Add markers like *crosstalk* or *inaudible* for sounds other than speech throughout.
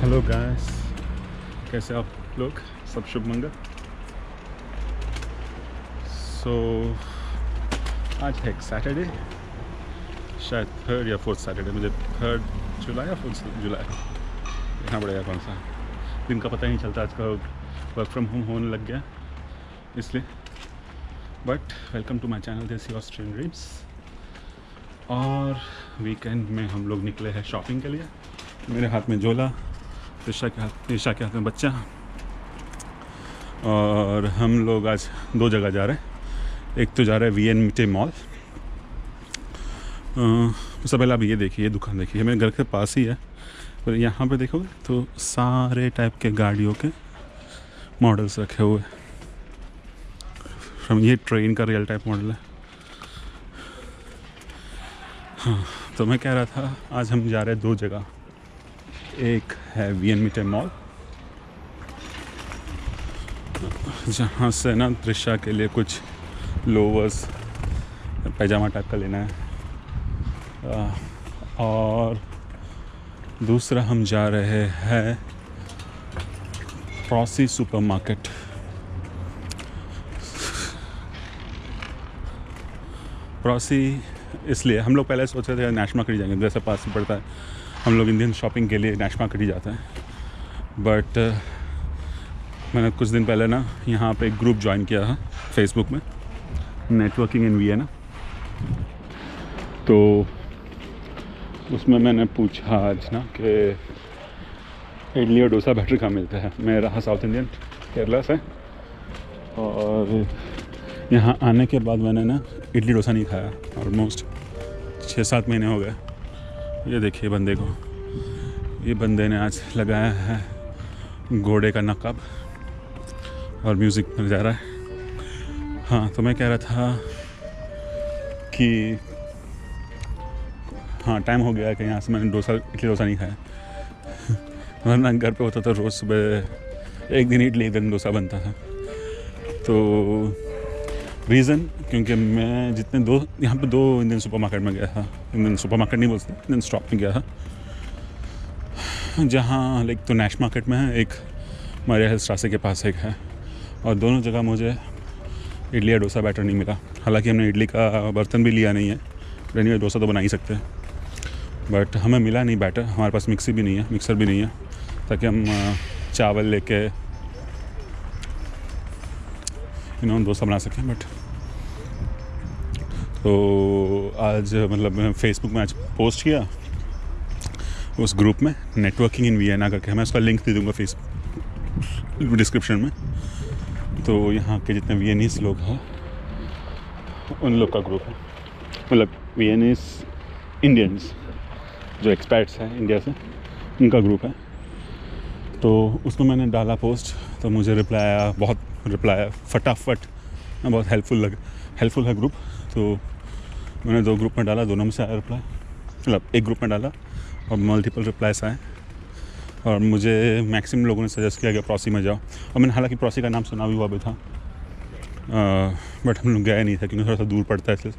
Hello guys कैसे आप लोग? सब शुभ मंगल। सो आज है सैटरडे शायद थर्ड या फोर्थ सैटरडे मुझे थर्ड जुलाई या फोर्थ जुलाई देखना पड़ेगा कौन सा? दिन का पता ही नहीं चलता, आज का वर्क फ्रॉम होम होने लग गया, इसलिए। But welcome to my channel Desi Austrian Dreams और वीकेंड में हम लोग निकले हैं शॉपिंग के लिए। मेरे हाथ में झोला ईशा के हाथ ईशा के हाथ में बच्चा। और हम लोग आज दो जगह जा रहे हैं। एक तो जा रहा है वी एन मिटे मॉल सबसे पहले आप ये देखिए, ये दुकान देखिए। मेरे घर के पास ही है। पर यहाँ पे देखोगे तो सारे टाइप के गाड़ियों के मॉडल्स रखे हुए ये ट्रेन का रियल टाइप मॉडल है। हाँ तो मैं कह रहा था, आज हम जा रहे हैं दो जगह। एक है वी एन मीटर मॉल जहाँ से ना दृश्या के लिए कुछ लोवर्स पैजामा टाइप का लेना है। और दूसरा हम जा रहे हैं प्रॉसी सुपरमार्केट प्रॉसी इसलिए हम लोग पहले सोच रहे थे नेशनल मार्केट जाएँगे, जैसे पास में पड़ता है। हम लोग इंडियन शॉपिंग के लिए नेशनल मार्केट ही जाते हैं। बट मैंने कुछ दिन पहले ना यहाँ पे एक ग्रुप ज्वाइन किया है फेसबुक में। नेटवर्किंग इन वी ना तो उसमें मैंने पूछा आज ना कि इडली और डोसा बैटर कहाँ मिलता है? मैं रहा साउथ इंडियन केरला से। और यहाँ आने के बाद मैंने ना इडली डोसा नहीं खाया ऑलमोस्ट छः सात महीने हो गए। ये देखिए बंदे को। ये बंदे ने आज लगाया है घोड़े का नकाब और म्यूज़िक मिल जा रहा है। हाँ तो मैं कह रहा था कि हाँ टाइम हो गया कि यहाँ से मैंने डोसा, इडली डोसा नहीं खाया। *laughs* वरना घर पे होता था रोज़ सुबह एक दिन इडली, एक दिन डोसा बनता था। तो रीज़न क्योंकि मैं जितने दो, यहाँ पे दो इंडियन सुपर मार्केट में गया था। इंडियन सुपर मार्केट नहीं बोलते इंडियन स्टॉप में गया था। जहाँ लाइक तो नेश मार्केट में है, एक मारिया हेल्थ रास्ते के पास एक है। और दोनों जगह मुझे इडली या डोसा बैटर नहीं मिला। हालाँकि हमने इडली का बर्तन भी लिया नहीं है एनीवे डोसा तो बना ही सकते हैं। बट हमें मिला नहीं बैटर हमारे पास मिक्सी भी नहीं है मिक्सर भी नहीं है, ताकि हम चावल लेके यू नो डोसा बना सकें बट तो आज मतलब फेसबुक में आज पोस्ट किया, उस ग्रुप में नेटवर्किंग इन वी करके, मैं उसका लिंक दे दूँगा फेसबुक डिस्क्रिप्शन में। तो यहाँ के जितने वी लोग हैं, उन लोग का ग्रुप है। मतलब वी इंडियंस जो एक्सपर्ट्स हैं इंडिया से, उनका ग्रुप है। तो उसमें मैंने डाला पोस्ट तो मुझे रिप्लाई आया, बहुत रिप्लाई आया फटाफट बहुत हेल्पफुल लग हेल्पफुल है ग्रुप तो मैंने दो ग्रुप में डाला, दोनों में से आया रिप्लाई मतलब एक ग्रुप में डाला और मल्टीपल रिप्लाइस आए। और मुझे मैक्सिमम लोगों ने सजेस्ट किया कि प्रॉसी में जाओ। और मैंने, हालाँकि प्रॉसी का नाम सुना भी हुआ भी था। बट हम लोग गए नहीं थे क्योंकि थोड़ा सा दूर पड़ता है, इसलिए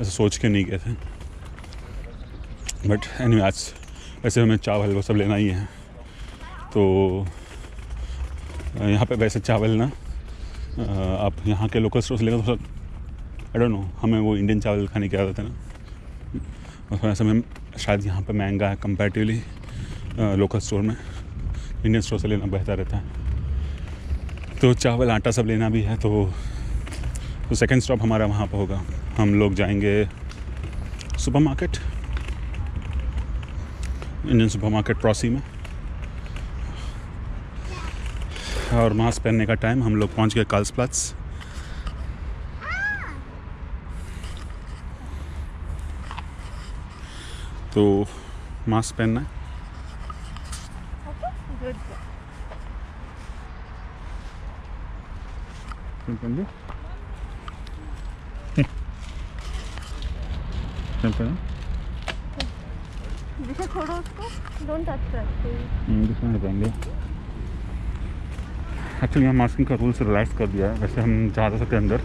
ऐसे सोच के नहीं गए थे। बट एनी आज ऐसे हमें चावल वो सब लेना ही है। तो यहाँ पे वैसे चावल ना आप यहाँ के लोकल स्टोर से लेकर थोड़ा आई डोंट नो हमें वो इंडियन चावल खाने की आदत है ना। और थोड़ा सा शायद यहाँ पे महँगा है कंपेरेटिवली लोकल स्टोर में। इंडियन स्टोर से लेना बेहतर रहता है। तो चावल, आटा सब लेना भी है तो तो सेकेंड स्टॉप हमारा वहाँ पर होगा। हम लोग जाएँगे supermarket Indian supermarket प्रॉसी में। और मास्क पहनने का टाइम हम लोग पहुँच गए कार्ल्स प्लाट्स तो मास्क पहनना है। छोड़ो उसको डोंट टच दैट पहन एक्चुअली यहाँ मास्किंग का रूल्स रिलैक्स कर दिया है, वैसे हम जा सकते हैं अंदर।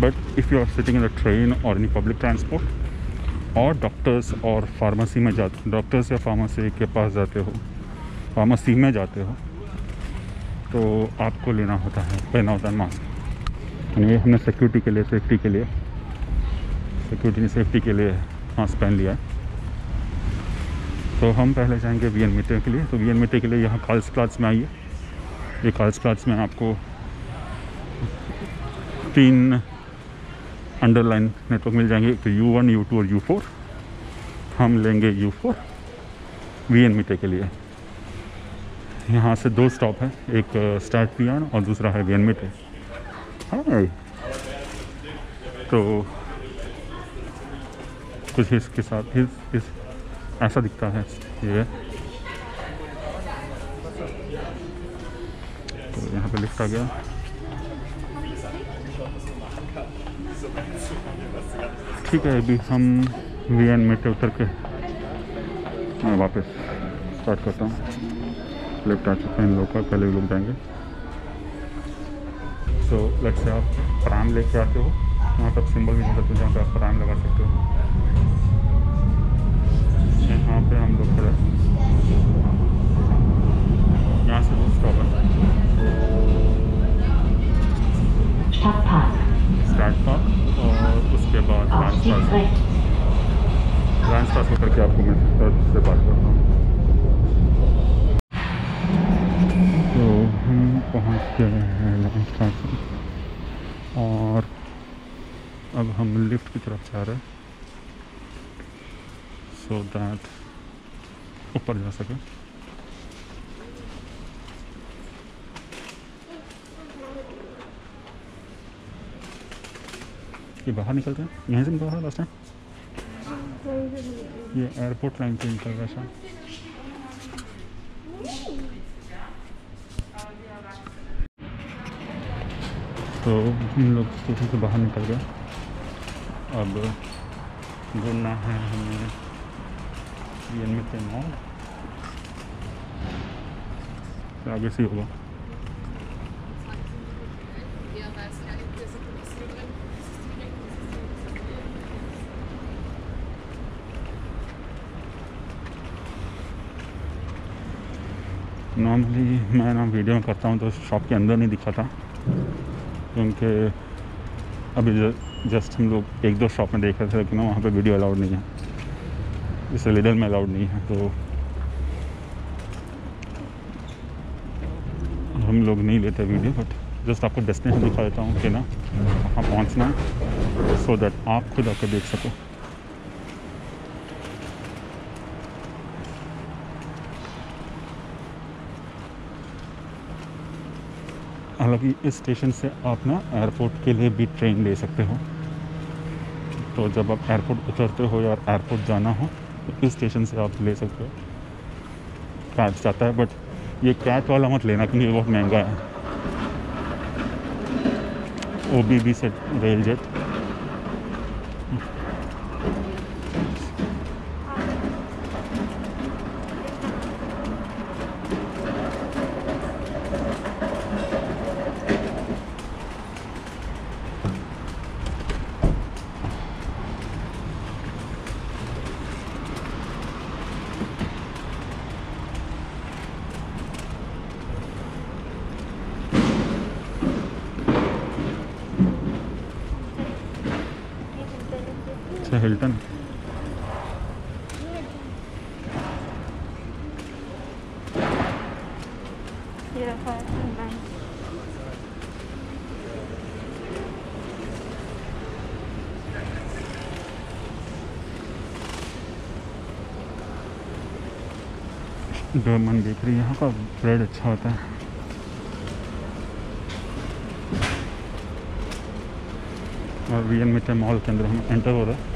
But if you are sitting in the train और इन पब्लिक ट्रांसपोर्ट और डॉक्टर्स और फार्मेसी में जाते डॉक्टर्स या फार्मेसी के पास जाते हो फार्मेसी में जाते हो तो आपको लेना होता है पहना होता है मास्क ये हमने सिक्योरिटी के लिए सेफ्टी के लिए सिक्योरिटी सेफ्टी के लिए मास्क पहन लिया है। तो हम पहले जाएँगे वी एन मीटर के लिए। तो वी एन मीटर के लिए यहाँ कार्ल्स प्लाट्स में आइए। ये प्लाट्स में आपको तीन अंडरलाइन नेटवर्क मिल जाएँगे। एक तो यू वन यू टू और यू फोर हम लेंगे U four V N metre के लिए। यहाँ से दो स्टॉप है। एक स्टार्ट पी और दूसरा है वी एन मीटर हाँ तो कुछ इसके साथ इस, इस ऐसा दिखता है ये। तो पे आ गया ठीक है, अभी हम वी एन में उतर के मैं वापस स्टार्ट करता हूँ। लिफ्ट आ चुके हैं इन लोग का, पहले लोग जाएँगे। सो लेट्स से आप प्राम लेके आते हो, वहाँ तक सिंबल भी नहीं करते जहाँ पे आप प्राम लगा सकते हो। पहुँच गए हैं लांच पास और अब हम लिफ्ट की तरफ़ जा रहे हैं। सो दैट ऊपर जा सके। ये बाहर निकलते हैं? यहीं से निकल रहा है टाइम ये एयरपोर्ट लाइन से निकल रहा है तो हम लोग स्टेशन से बाहर निकल गए। अब घूमना है हमें वी में से मॉल आगे से होगा। नॉर्मली मैं ना वीडियो में करता हूँ तो शॉप के अंदर नहीं दिखा था। क्योंकि अभी जस्ट हम लोग एक दो शॉप में देख रहे थे, लेकिन वहाँ पे वीडियो अलाउड नहीं है। इसे लिडल में अलाउड नहीं है तो हम लोग नहीं लेते वीडियो बट जस्ट आपको डेस्टिनेशन दिखा देता हूँ कि ना, वहाँ पहुँचना सो so दैट आप खुद आकर देख सको। हालाँकि इस स्टेशन से आप ना एयरपोर्ट के लिए भी ट्रेन ले सकते हो। तो जब आप एयरपोर्ट उतरते हो या एयरपोर्ट जाना हो तो इस स्टेशन से आप ले सकते हो। कैच जाता है बट ये कैच वाला मत लेना क्योंकि बहुत महँगा है। ओ बी बी से रेल जेट अच्छा हिल्टन है डोरमन बेकरी यहाँ का ब्रेड अच्छा होता है। और वी एन मिटे मॉल के अंदर हम एंटर हो रहे हैं।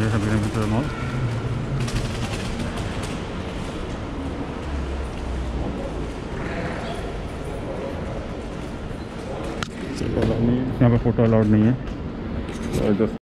ये है वी एन मिटे मॉल। यहाँ पे फ़ोटो अलाउड नहीं है। जस्ट